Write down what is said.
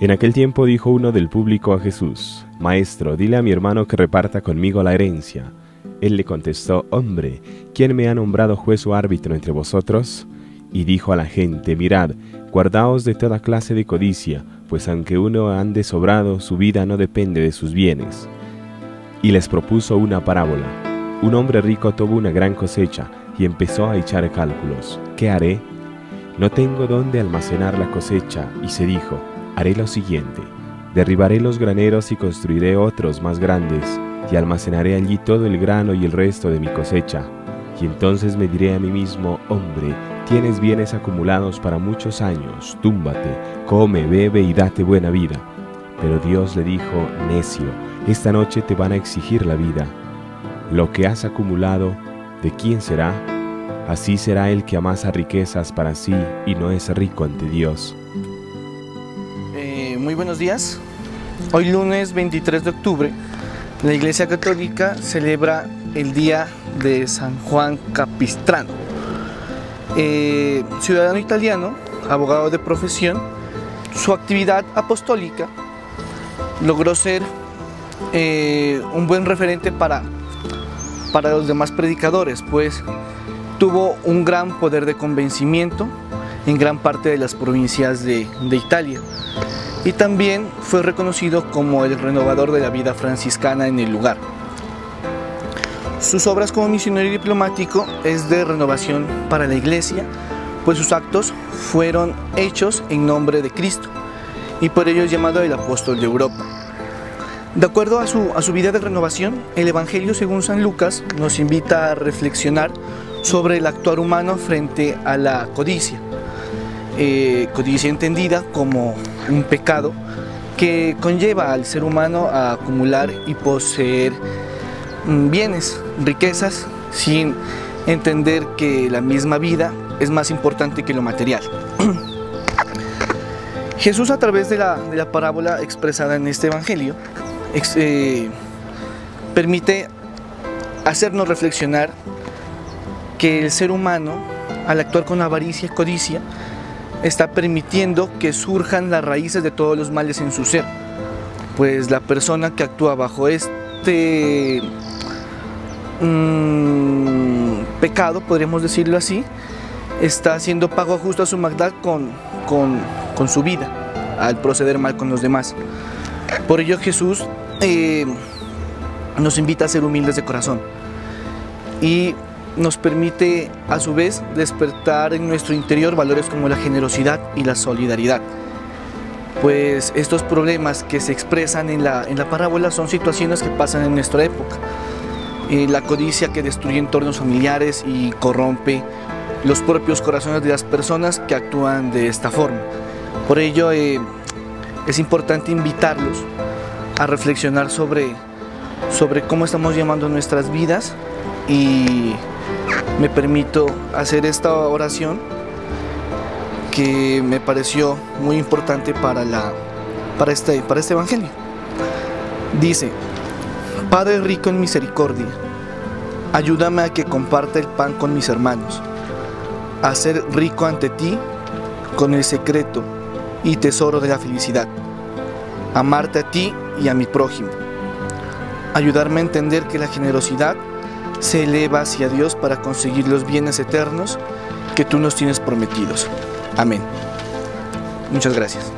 En aquel tiempo dijo uno del público a Jesús, Maestro, dile a mi hermano que reparta conmigo la herencia. Él le contestó, Hombre, ¿quién me ha nombrado juez o árbitro entre vosotros? Y dijo a la gente, Mirad, guardaos de toda clase de codicia, pues aunque uno ande sobrado, su vida no depende de sus bienes. Y les propuso una parábola. Un hombre rico tuvo una gran cosecha y empezó a echar cálculos. ¿Qué haré? No tengo dónde almacenar la cosecha, y se dijo, haré lo siguiente, derribaré los graneros y construiré otros más grandes, y almacenaré allí todo el grano y el resto de mi cosecha. Y entonces me diré a mí mismo, hombre, tienes bienes acumulados para muchos años, túmbate, come, bebe y date buena vida. Pero Dios le dijo, necio, esta noche te van a exigir la vida. Lo que has acumulado, ¿de quién será? Así será el que amasa riquezas para sí y no es rico ante Dios. Muy buenos días. Hoy lunes 23 de octubre, la Iglesia Católica celebra el Día de San Juan Capistrano. Eh, ciudadano italiano, abogado de profesión, su actividad apostólica logró ser eh, un buen referente para, para los demás predicadores, pues tuvo un gran poder de convencimiento en gran parte de las provincias de, Italia y también fue reconocido como el renovador de la vida franciscana en el lugar. Sus obras como misionero y diplomático es de renovación para la iglesia, pues sus actos fueron hechos en nombre de Cristo y por ello es llamado el apóstol de Europa. De acuerdo a su, a su vida de renovación, el Evangelio según San Lucas nos invita a reflexionar sobre el actuar humano frente a la codicia. Eh, codicia entendida como un pecado que conlleva al ser humano a acumular y poseer mm, bienes, riquezas, sin entender que la misma vida es más importante que lo material. Jesús a través de la, parábola expresada en este Evangelio eh, permite hacernos reflexionar que el ser humano, al actuar con avaricia y codicia, está permitiendo que surjan las raíces de todos los males en su ser. Pues la persona que actúa bajo este mmm, pecado, podríamos decirlo así, está haciendo pago justo a su maldad con, con, con, su vida, al proceder mal con los demás. Por ello Jesús eh, nos invita a ser humildes de corazón y nos permite a su vez despertar en nuestro interior valores como la generosidad y la solidaridad. Pues estos problemas que se expresan en la, en la parábola son situaciones que pasan en nuestra época. Eh, la codicia que destruye entornos familiares y corrompe los propios corazones de las personas que actúan de esta forma. Por ello eh, es importante invitarlos a reflexionar sobre, sobre cómo estamos llamando nuestras vidas y me permito hacer esta oración que me pareció muy importante para, la, para, este, para este Evangelio. Dice, Padre rico en misericordia, ayúdame a que comparta el pan con mis hermanos, a ser rico ante ti con el secreto y tesoro de la felicidad, amarte a ti y a mi prójimo, ayudarme a entender que la generosidad se eleva hacia Dios para conseguir los bienes eternos que tú nos tienes prometidos. Amén. Muchas gracias.